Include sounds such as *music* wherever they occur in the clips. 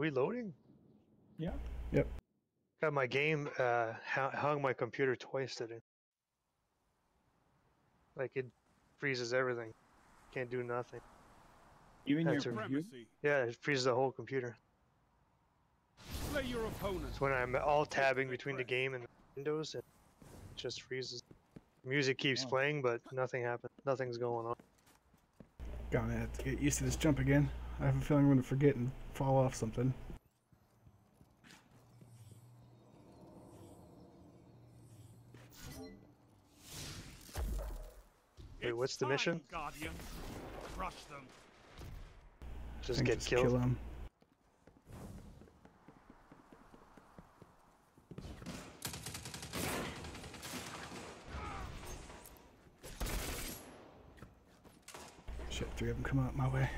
we loading? Yeah. Yep. Got my game uh, hung my computer twice today. Like it freezes everything. Can't do nothing. Even your That's a- computer? Yeah, it freezes the whole computer. Slay your opponent. It's when I'm alt tabbing between the game and Windows, and it just freezes. Music keeps Oh. playing, but nothing happens. Nothing's going on. Gonna have to get used to this jump again. I have a feeling I'm gonna forget and fall off something. Wait, what's the mission? Guardian. Crush them. Just get just killed. Kill him. Shit, three of them come out my way.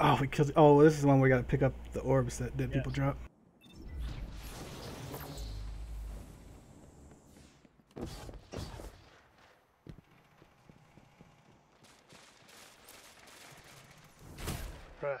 Oh, we killed. Oh, this is the one where we gotta pick up the orbs that dead Yeah. people drop. Right.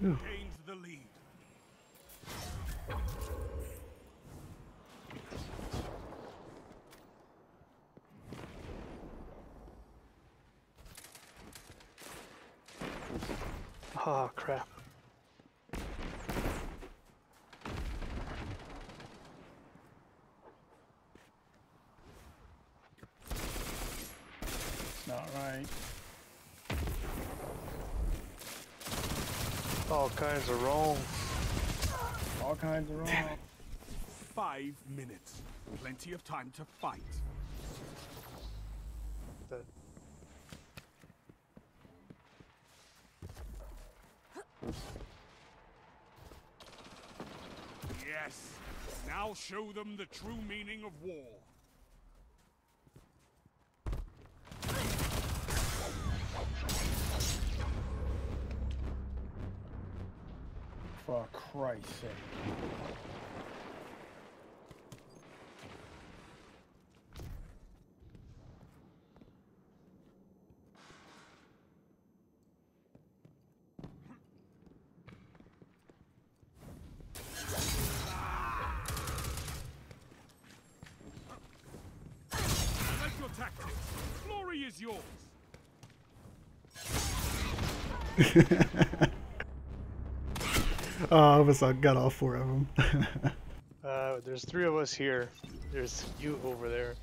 Gains. Oh crap. It's not right. All kinds of wrong. All kinds of wrong. Five minutes. Plenty of time to fight. That Yes. Now show them the true meaning of war. For Christ's sake. Like your tactics. Glory is yours. *laughs* *laughs* Oh, I almost I got all four of them. *laughs* uh, there's three of us here. There's you over there.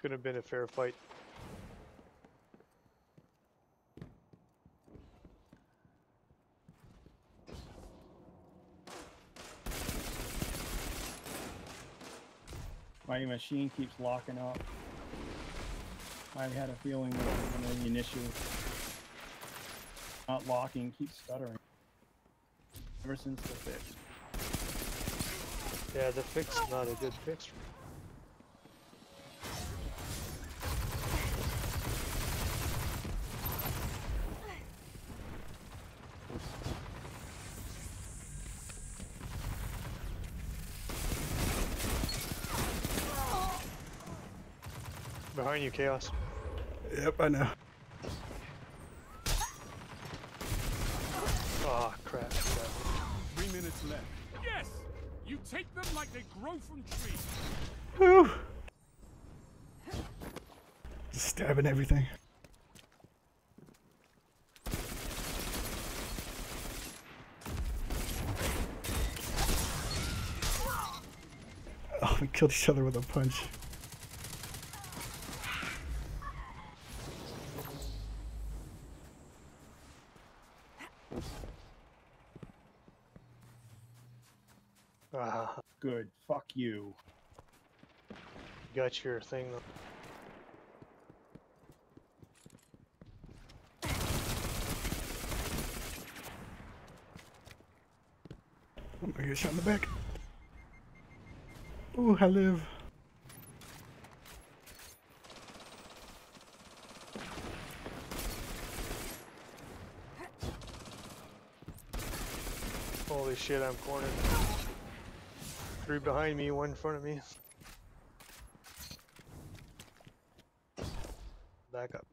Could have been a fair fight. My machine keeps locking up. I had a feeling that it was gonna be an issue not locking, keeps stuttering. Ever since the fix. Yeah, the fix is not a good fix. Behind you, Chaos. Yep, I know. Crap. crap. Three minutes left. Yes! You take them like they grow from trees. Woo! Just stabbing everything. Oh, we killed each other with a punch. Ah, Good. Fuck you. got your thing. though. I'm get shot in the back. Ooh, I live. Holy shit, I'm cornered. Three behind me, one in front of me. Back up.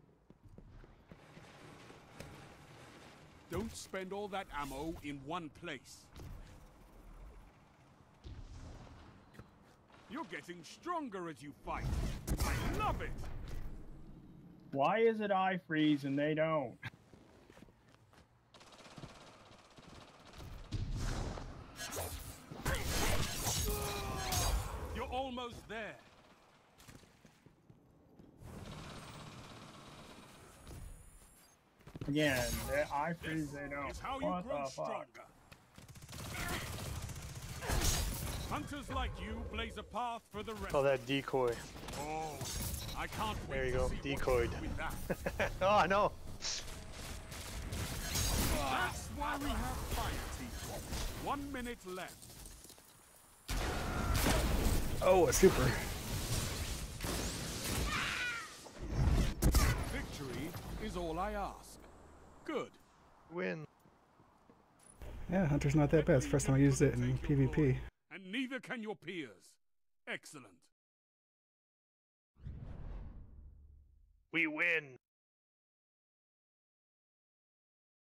Don't spend all that ammo in one place. You're getting stronger as you fight. I love it! Why is it I freeze and they don't? *laughs* almost there. Again, they- I freeze, they don't. It's how you What grow the fuck? stronger. Hunters like you blaze a path for the rest. Oh, that decoy. Oh, I can't wait There you go, see you decoyed. do with *laughs* oh no! That's why we have fire teeth. One minute left. Oh, a super. Victory is all I ask. Good. Win. Yeah, Hunter's not that bad. It's the first time I used it in PvP. And neither can your peers. Excellent. We win.